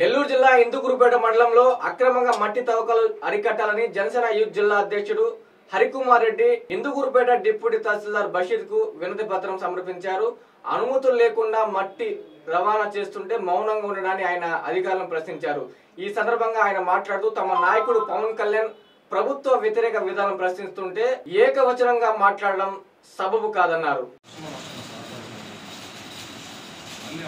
నెల్లూరు జిల్లా ఇందుకురుపేట మండలంలో అక్రమంగా మట్టి తవ్వకాలు అరికట్టాలని జనసేన యూత్ జిల్లా అధ్యక్షుడు హరికుమార్ రెడ్డి ఇందుకురుపేట డిప్యూటీ తహసీల్దార్ బషీర్కు వినతి పత్రం సమర్పించారు. అనుమతులు లేకుండా మట్టి రవాణా చేస్తుంటే మౌనంగా ఉండడాన్ని ఆయన అధికారులను ప్రశ్నించారు. ఈ సందర్భంగా ఆయన మాట్లాడుతూ తమ నాయకుడు పవన్ కళ్యాణ్ ప్రభుత్వ వ్యతిరేక విధానం ప్రశ్నిస్తుంటే ఏకవచనంగా మాట్లాడడం సబబు కాదన్నారు. మళ్ళీ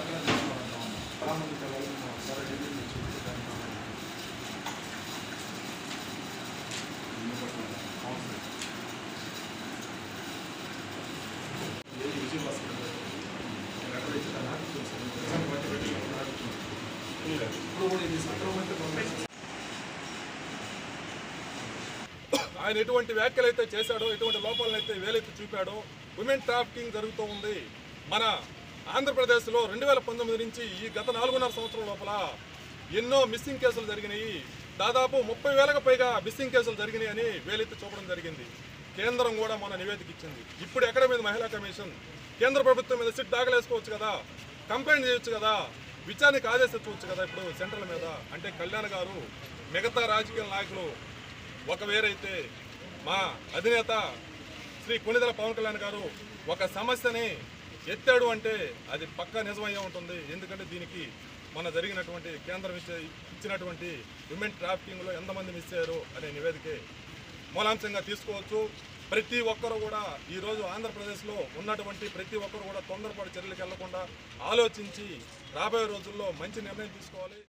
ఆయన ఎటువంటి వ్యాఖ్యలు అయితే చేశాడో ఎటువంటి లోపాలను అయితే వేలైతే చూపాడో ఉమెన్ ట్రాఫికింగ్ జరుగుతూ ఉంది. మన ఆంధ్రప్రదేశ్లో రెండు వేల పంతొమ్మిది నుంచి ఈ గత నాలుగున్నర సంవత్సరం లోపల ఎన్నో మిస్సింగ్ కేసులు జరిగినాయి. దాదాపు ముప్పై వేలకు పైగా మిస్సింగ్ కేసులు జరిగినాయని వేలెత్తి చూపడం జరిగింది. కేంద్రం కూడా మన నివేదిక ఇచ్చింది. ఇప్పుడు ఎక్కడ మీద మహిళా కమిషన్? కేంద్ర ప్రభుత్వం మీద సిట్ దాఖలేసుకోవచ్చు కదా? కంప్లైంట్ చేయొచ్చు కదా? విచారణకు ఆదేశించవచ్చు కదా ఇప్పుడు సెంట్రల్ మీద? అంటే కళ్యాణ్ గారు మిగతా రాజకీయ నాయకులు ఒక వేరైతే మా అధినేత శ్రీ కొనిదల పవన్ కళ్యాణ్ గారు ఒక సమస్యని ఎత్తాడు అంటే అది పక్కా నిజమయ్యే ఉంటుంది. ఎందుకంటే దీనికి మన జరిగినటువంటి కేంద్రం ఇచ్చినటువంటి విమెన్ ట్రాఫికింగ్లో ఎంతమంది మిస్ అయ్యారు అనే నివేదికే మూలాంశంగా తీసుకోవచ్చు. ప్రతి ఒక్కరు కూడా ఈరోజు ఆంధ్రప్రదేశ్లో ఉన్నటువంటి ప్రతి ఒక్కరు కూడా తొందరపాటు చర్యలకు వెళ్ళకుండా ఆలోచించి రాబోయే రోజుల్లో మంచి నిర్ణయం తీసుకోవాలి.